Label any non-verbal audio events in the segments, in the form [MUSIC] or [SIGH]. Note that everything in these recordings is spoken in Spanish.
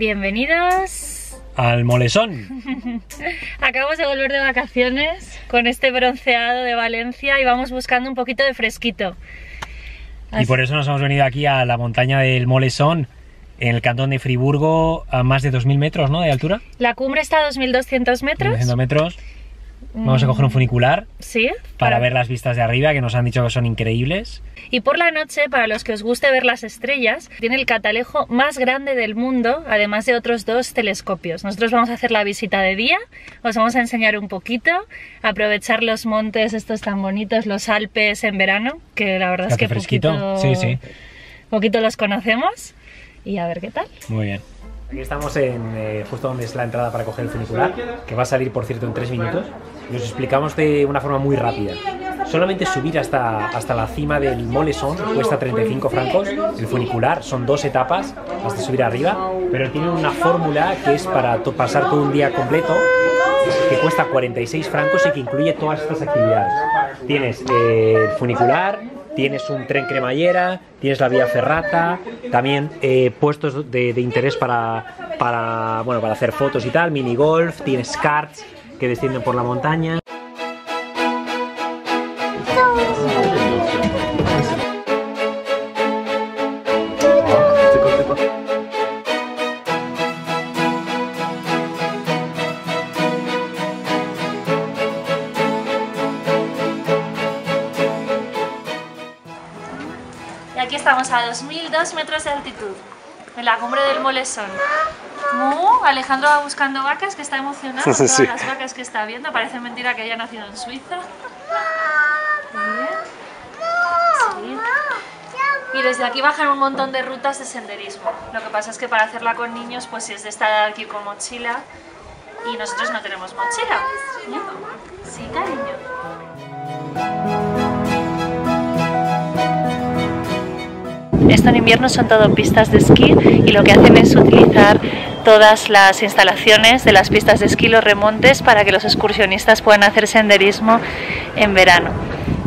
Bienvenidos al molesón. [LAUGHS] Acabamos de volver de vacaciones con este bronceado de Valencia y vamos buscando un poquito de fresquito. Y por eso nos hemos venido aquí a la montaña del Molesón, en el cantón de Friburgo, a más de 2.000 metros ¿no? de altura. La cumbre está a 2.200 metros. 2.200 metros. Vamos a coger un funicular Sí. para ver las vistas de arriba, que nos han dicho que son increíbles. Y por la noche, para los que os guste ver las estrellas, tiene el catalejo más grande del mundo, además de otros dos telescopios. Nosotros vamos a hacer la visita de día, os vamos a enseñar un poquito, aprovechar los montes estos tan bonitos, los Alpes en verano, que la verdad es que fresquito. poquito, Sí, sí. poquito los conocemos. Y a ver qué tal. Muy bien. Aquí estamos en eh, justo donde es la entrada para coger el funicular, que va a salir, por cierto, en tres minutos. Y os explicamos de una forma muy rápida. Solamente subir hasta, hasta la cima del Molesón cuesta 35 francos. El funicular son dos etapas hasta subir arriba, pero tiene una fórmula que es para pasar todo un día completo, que cuesta 46 francos y que incluye todas estas actividades. Tienes eh, funicular, tienes un tren cremallera, tienes la vía ferrata, también eh, puestos de, de interés para, para, bueno, para hacer fotos y tal, mini golf, tienes karts que descienden por la montaña. Y aquí estamos a 2002 metros de altitud, en la cumbre del Molesón. Mu, Alejandro va buscando vacas, que está emocionado con todas Sí. las vacas que está viendo. Parece mentira que haya nacido en Suiza. Sí. Y desde aquí bajan un montón de rutas de senderismo. Lo que pasa es que para hacerla con niños, pues si es de esta edad aquí con mochila, y nosotros no tenemos mochila. Sí, cariño. Esto en invierno son todo pistas de esquí y lo que hacen es utilizar todas las instalaciones de las pistas de esquí, los remontes, para que los excursionistas puedan hacer senderismo en verano.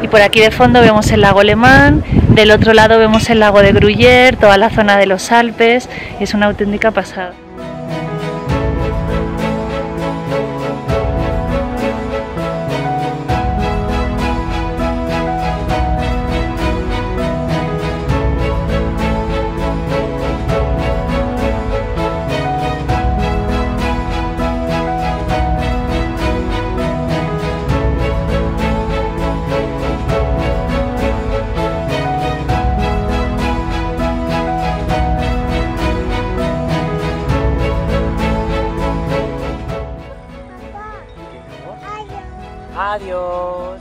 Y por aquí de fondo vemos el lago Alemán, del otro lado vemos el lago de Gruyère, toda la zona de los Alpes, es una auténtica pasada. Adiós.